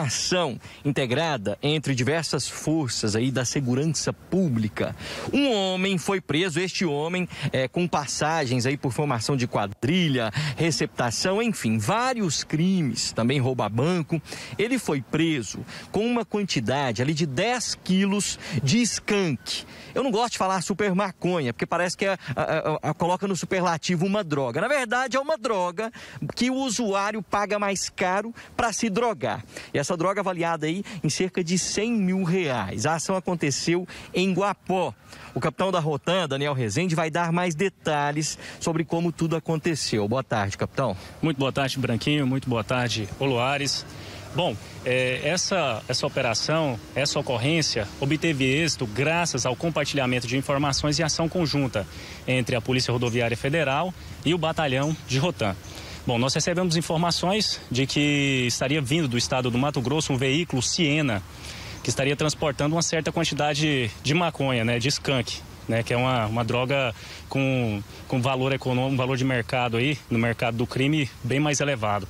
ação integrada entre diversas forças aí da segurança pública. Um homem foi preso, este homem é, com passagens aí por formação de quadrilha, receptação, enfim, vários crimes, também rouba banco. Ele foi preso com uma quantidade ali de 10 quilos de skunk. Eu não gosto de falar super maconha, porque parece que é, a, a, a, coloca no superlativo uma droga. Na verdade, é uma droga que o usuário paga mais caro para se drogar. E essa droga avaliada aí em cerca de 100 mil reais. A ação aconteceu em Guapó. O capitão da Rotan, Daniel Rezende, vai dar mais detalhes sobre como tudo aconteceu. Boa tarde, capitão. Muito boa tarde, Branquinho. Muito boa tarde, Oluares. Bom, é, essa, essa operação, essa ocorrência obteve êxito graças ao compartilhamento de informações e ação conjunta entre a Polícia Rodoviária Federal e o Batalhão de Rotan. Bom, nós recebemos informações de que estaria vindo do estado do Mato Grosso um veículo Siena que estaria transportando uma certa quantidade de maconha, né, de skunk. Né, que é uma, uma droga com, com valor econômico, valor de mercado aí, no mercado do crime, bem mais elevado.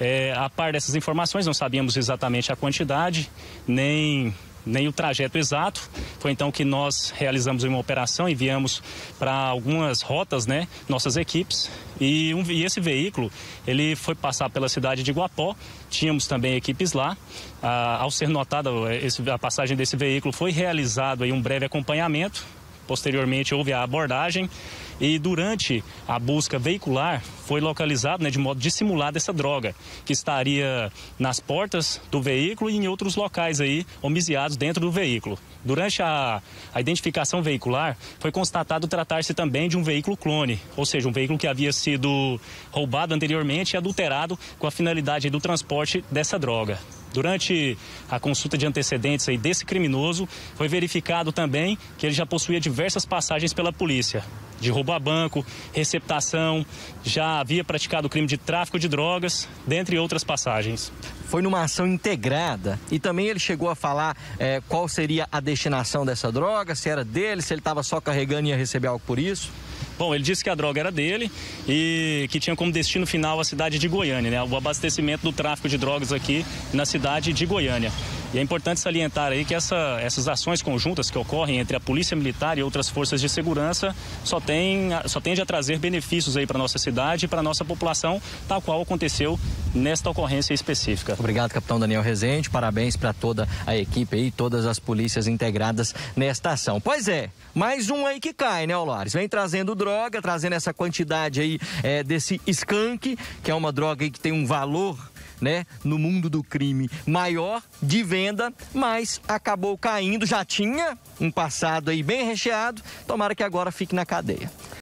É, a par dessas informações, não sabíamos exatamente a quantidade, nem nem o trajeto exato. Foi então que nós realizamos uma operação, enviamos para algumas rotas, né, nossas equipes. E, um, e, esse veículo, ele foi passar pela cidade de Guapó. Tínhamos também equipes lá. Ah, ao ser notada esse, a passagem desse veículo, foi realizado aí um breve acompanhamento. Posteriormente houve a abordagem e durante a busca veicular foi localizado né, de modo dissimulado essa droga, que estaria nas portas do veículo e em outros locais aí, homiziados dentro do veículo. Durante a, a identificação veicular, foi constatado tratar-se também de um veículo clone, ou seja, um veículo que havia sido roubado anteriormente e adulterado com a finalidade do transporte dessa droga. Durante a consulta de antecedentes aí desse criminoso, foi verificado também que ele já possuía diversas passagens pela polícia, de roubo a banco, receptação, já havia praticado crime de tráfico de drogas, dentre outras passagens. Foi numa ação integrada e também ele chegou a falar é, qual seria a destinação dessa droga, se era dele, se ele estava só carregando e ia receber algo por isso? Bom, ele disse que a droga era dele e que tinha como destino final a cidade de Goiânia, né? O abastecimento do tráfico de drogas aqui na cidade de Goiânia. E é importante salientar aí que essa, essas ações conjuntas que ocorrem entre a Polícia Militar e outras forças de segurança só, tem, só tende a trazer benefícios aí para nossa cidade e para nossa população, tal qual aconteceu nesta ocorrência específica. Obrigado, capitão Daniel Rezende. Parabéns para toda a equipe aí, todas as polícias integradas nesta ação. Pois é, mais um aí que cai, né, Olares? Vem trazendo droga, trazendo essa quantidade aí é, desse skunk, que é uma droga que tem um valor né, no mundo do crime maior de venda, mas acabou caindo, já tinha um passado aí bem recheado, tomara que agora fique na cadeia.